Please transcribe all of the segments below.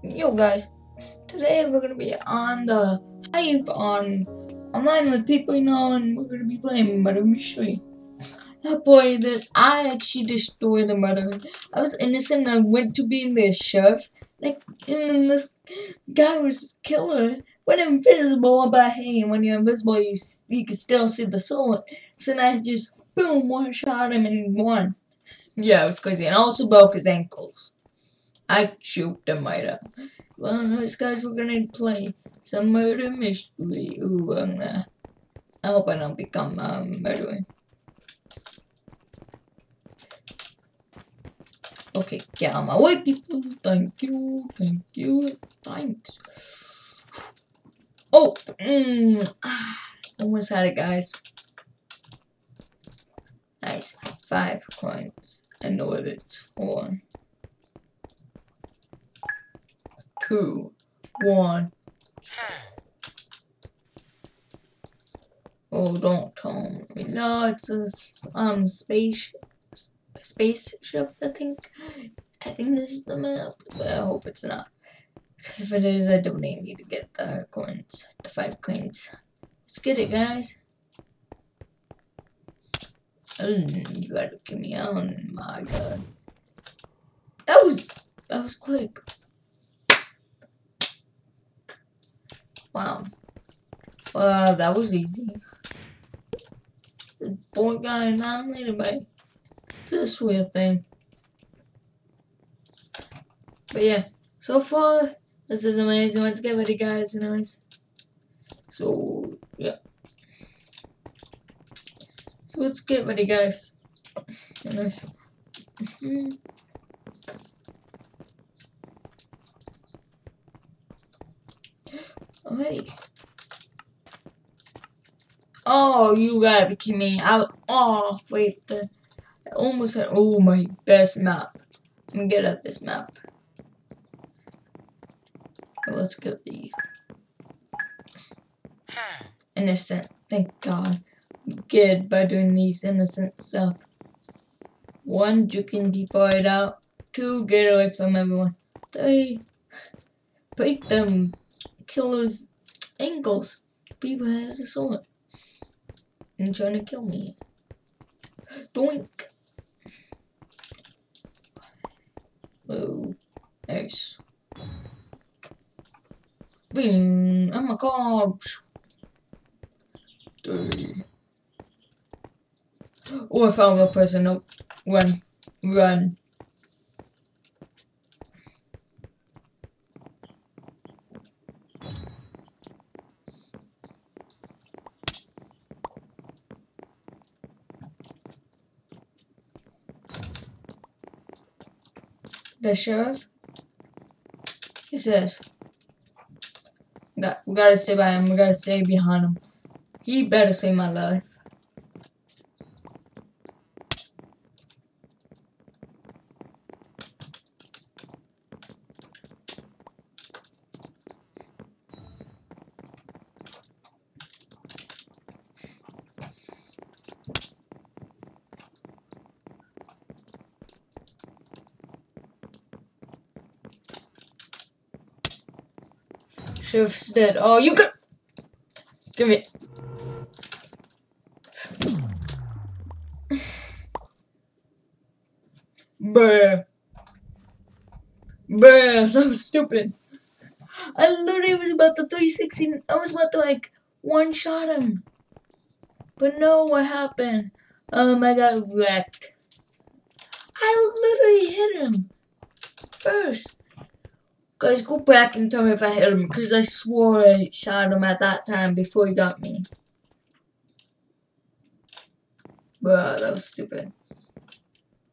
Yo guys, today we're gonna be on the hype on online with people you know and we're gonna be playing Murder Mystery. Now boy this I actually destroyed the murder. I was innocent I went to be the sheriff. Like and then this guy was killer. Went invisible but hey when you're invisible you you can still see the sword. So then I just boom one shot him and won. Yeah, it was crazy. And also broke his ankles. I choked right up. Well, anyways, guys, we're gonna play some murder mystery. Ooh, I'm gonna. I hope I don't become um, murdering. Okay, get out of my way, people. Thank you, thank you, thanks. Oh, mm, almost had it, guys. Nice, five coins. I know what it's for. Two, one. Oh, don't tell me. No, it's a um space spaceship. I think. I think this is the map, but I hope it's not. Because if it is, I don't need to get the coins, the five coins. Let's get it, guys. Oh, you gotta get me on, my god. That was that was quick. Wow. Well, that was easy. The boy got annihilated by this weird thing. But yeah, so far, this is amazing. Let's get ready, guys. Anyways. So, yeah. So let's get ready, guys. Nice. Alrighty. Oh, you gotta be kidding me. I was off. Wait, the, I almost had, oh, my best map. Me get at this map. Let's go the innocent. Thank God. Good by doing these innocent stuff. One, juking people right out. Two, get away from everyone. Three, break them kill his ankles. People has a sword. And trying to kill me. Doink. Oh, nice. Bing. I'm a cop. Oh, I found the person. Nope. Run. Run. The sheriff. He says, we gotta stay by him. We gotta stay behind him. He better save my life. Sheriff's dead. Oh, you could. Give me. Bruh. Bruh, that was stupid. I literally was about to 360. I was about to like one shot him. But no, what happened? Um, I got wrecked. I literally hit him first. Guys, go back and tell me if I hit him, because I swore I shot him at that time before he got me. Bruh, that was stupid.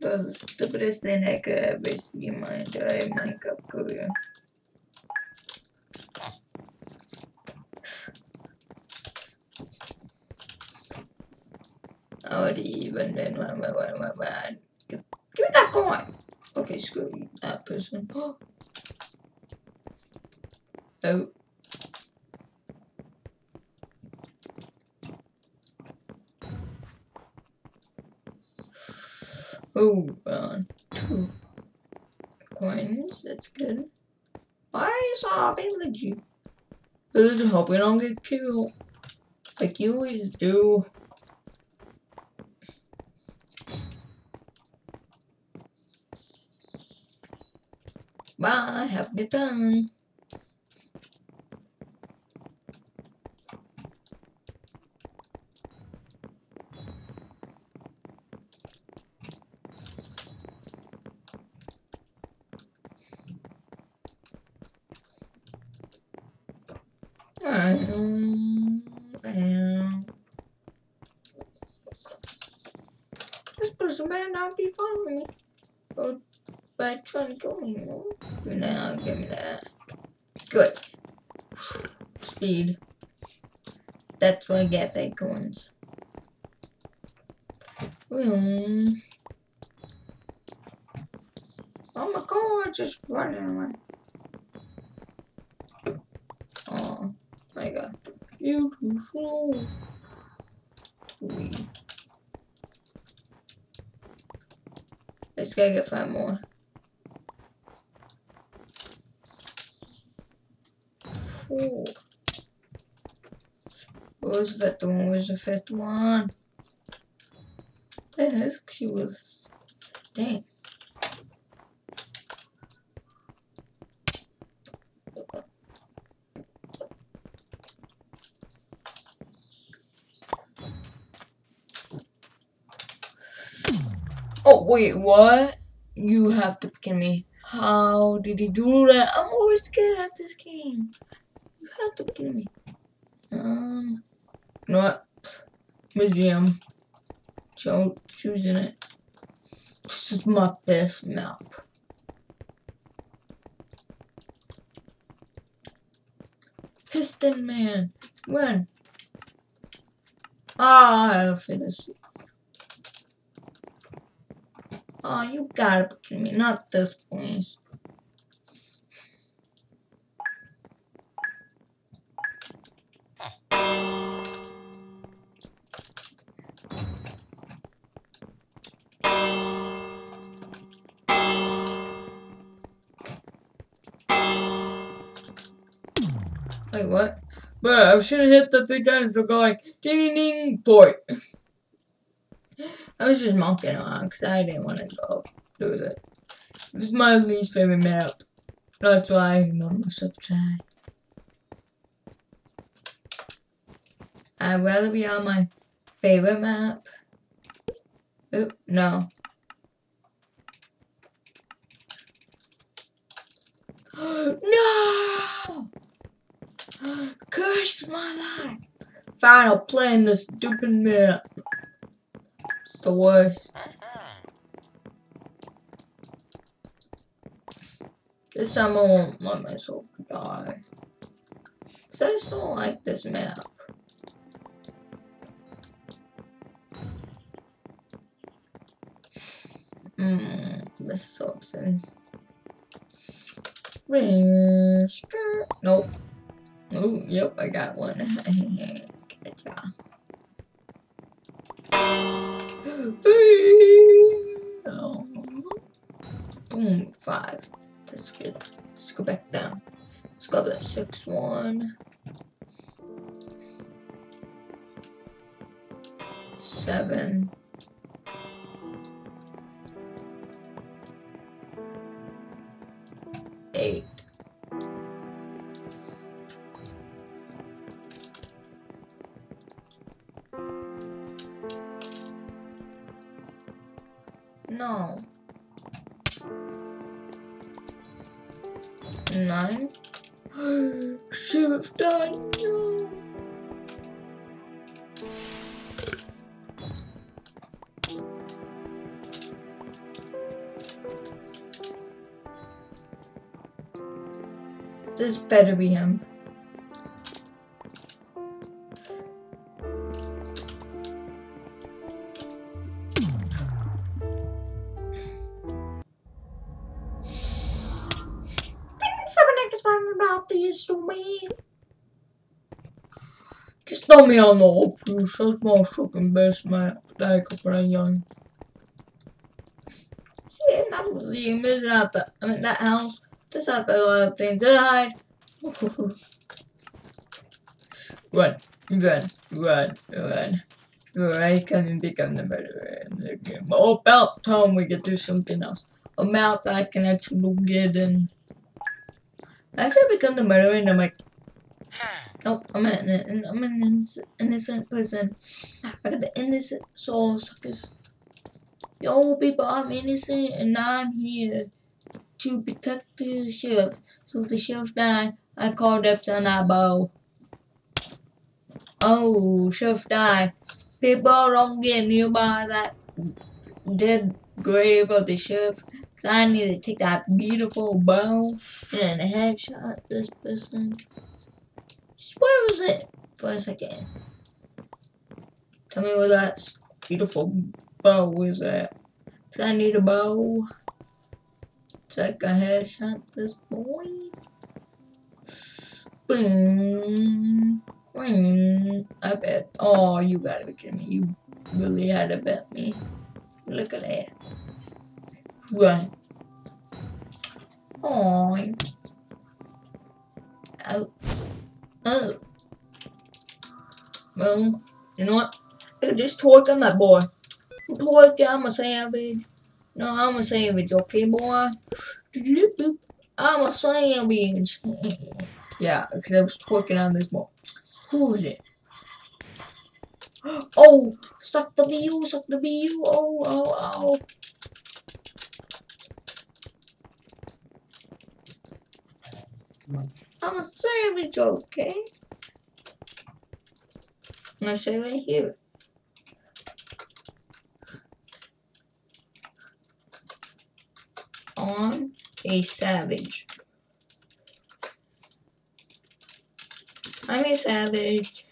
That was the stupidest thing I could ever see in my entire Minecraft career. Would even one, one, one, one, one. Give me that coin! Okay, screw you, that person. Oh. Oh, uh, two coins, that's good. Why is our village? Just hope we don't get killed. Like you always do. Bye, have a good time. Um, um, this person may not be following me. Or by trying to kill me? Give me that, give me that. Good. Speed. That's why I get acorns. Um, oh my god, just running away. Oh my god. You Let's go get five more. Four. Where's the fifth one? Where's the fifth one? That is cute. Dang. Oh, wait, what? You have to pick me. How did he do that? I'm always scared at this game. You have to kill me. Um, you know what? Museum. Cho choosing it. This is my best map. Piston Man. When? Ah, I'll finish this. Oh, you gotta pick me, not this place. Wait, what? But I should have hit the three times for going ding ding ding port. I was just monkeying around because I didn't want to go do it. This is my least favorite map. That's why I know myself try. I'd rather be on my favorite map. Oop, no. no! Curse my life! Final playing this stupid map. It's the worst. This time I won't let myself die. Cause I just don't like this map. Mmm, this is so upsetting. Nope. Oh, yep, I got one. Job. Boom, five. Good. Let's go back down. Let's go up to six one. Seven. Eight. Better be him. about this to me. Just throw me on the fish. That's my fucking best map that I could play on. See, that museum is at the, I mean, that house, There's not a lot of things to hide. run, run, run, run. Right, come and become the murderer in the game. Oh, about time we get do something else. A that I can actually get in. Actually, I become the murderer and oh, I'm like, nope, I'm an, I'm an innocent, person. I got the innocent soul suckers. Yo, people, I'm innocent and I'm here to protect the sheriff. So the sheriff died, I called up bow. Oh, sheriff died. People don't get nearby that dead grave of the sheriff. Cause I need to take that beautiful bow and headshot this person. Just where was it for a second? Tell me where that beautiful bow is at. Cause I need a bow. Take a headshot this boy. Boom. Boom. I bet. Oh, you gotta be kidding me. You really had to bet me. Look at that. Run. Oh. Oh. Oh. Well, you know what? I just torque on that boy. Torque, I'm a savage. No, I'm a savage, okay, boy? I'm a savage. yeah, because I was twerking on this boy. Who is it? Oh, suck the view, suck the view. Oh, oh, oh. I'm a savage, okay? I'm gonna say right here. On a savage. I'm a savage.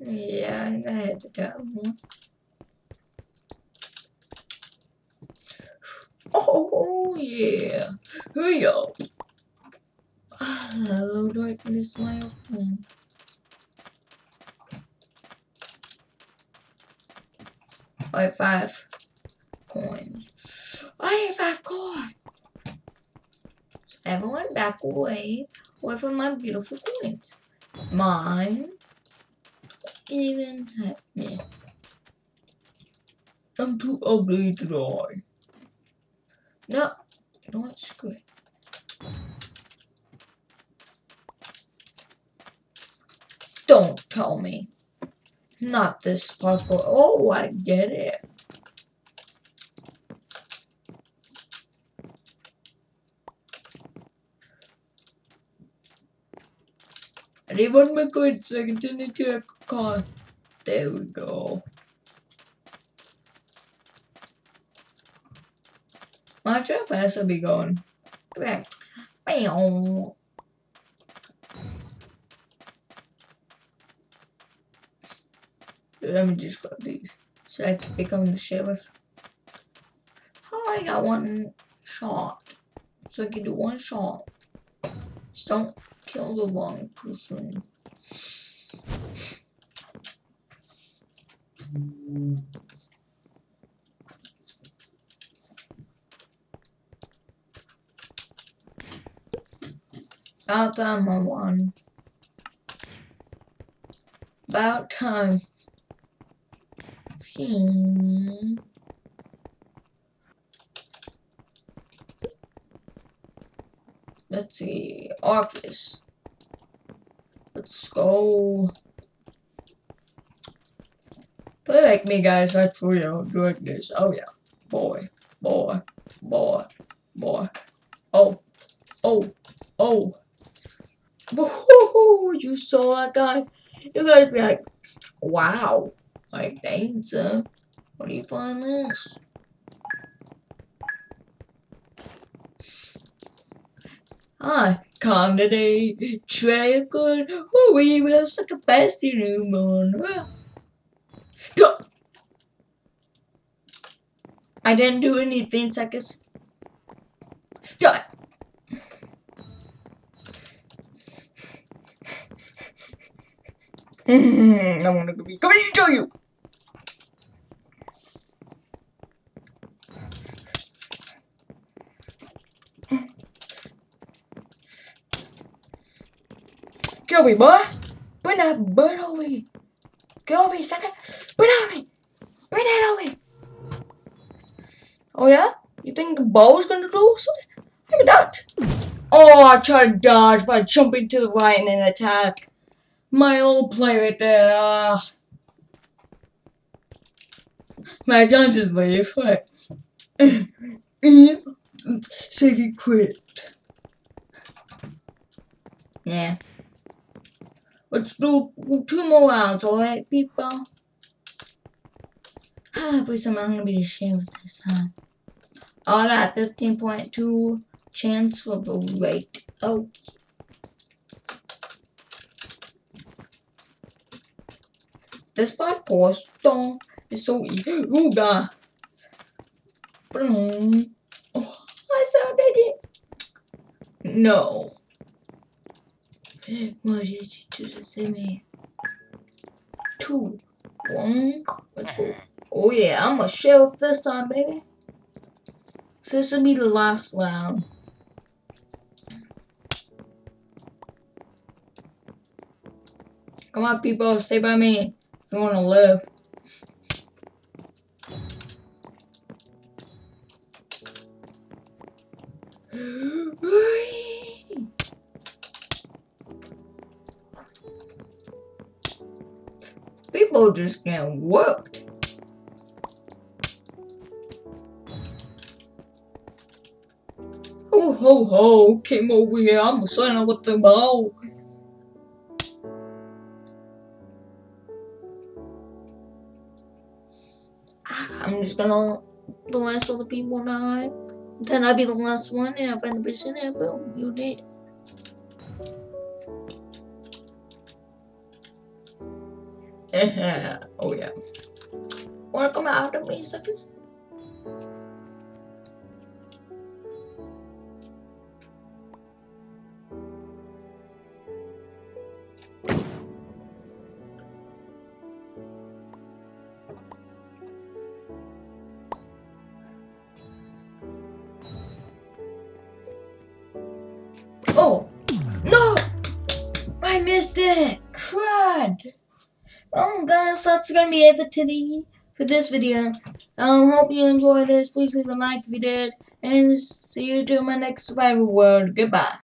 yeah, I had to tell him. Oh yeah, hey yo. Hello darkness, my old friend. I five coins. I need five coins. everyone back away, away from my beautiful coins. Mine even help me. I'm too ugly to die. No, what? Screw it. Don't tell me. Not this sparkle. Oh, I get it. I need one more coin so I can turn into a car. There we go. Watch how fast I'll be going. Come back. Bam. Let me just grab these so I can become the sheriff. Oh, I got one shot. So I can do one shot. Just don't kill the wrong person. About time I won. About time. Hmm. Let's see. Office. Let's go. Play like me, guys. Like for you. Do like this. Oh, yeah. Boy. Boy. Boy. Boy. Oh. Oh. Oh. Woohoo! You saw that, guys? You guys be like, wow. I think. What do you find this? come today, try a good, Who we will suck a pasty room on. I didn't do anything, suckers. Die! I'm gonna be coming to tell you! Over here, boy. Bring here. Get over here, sucker. Bring that over here. Bring that over. Oh, yeah? You think the ball's gonna do something? Look at that. Oh, I tried to dodge by jumping to the right and attack. My old play right there. Uh, my John just leave. What? Save you quit. Yeah. Let's do two more rounds, alright, people? Ah, please, I'm gonna be ashamed of this time. Oh, I got 15.2 chance of a rate. Oh. This parkour stone is so easy. Ooh, God. Oh, I saw it. No. What did you do to see me? Two. One. Let's go. Oh yeah, I'm a sheriff this time, baby. So this will be the last round. Come on, people, stay by me if you want to live. People just getting whooped. Ho ho ho, came over here, I'm sign with the ball. I'm just gonna the rest of the people now. Then I'll be the last one and I find the person and boom, you did. Uh-huh. oh yeah. Wanna come out of me, suckers? Oh! No! I missed it! Crud! Oh guys, that's gonna be it for today for this video. Um hope you enjoyed this. Please leave a like if you did. And see you to my next survival world. Goodbye.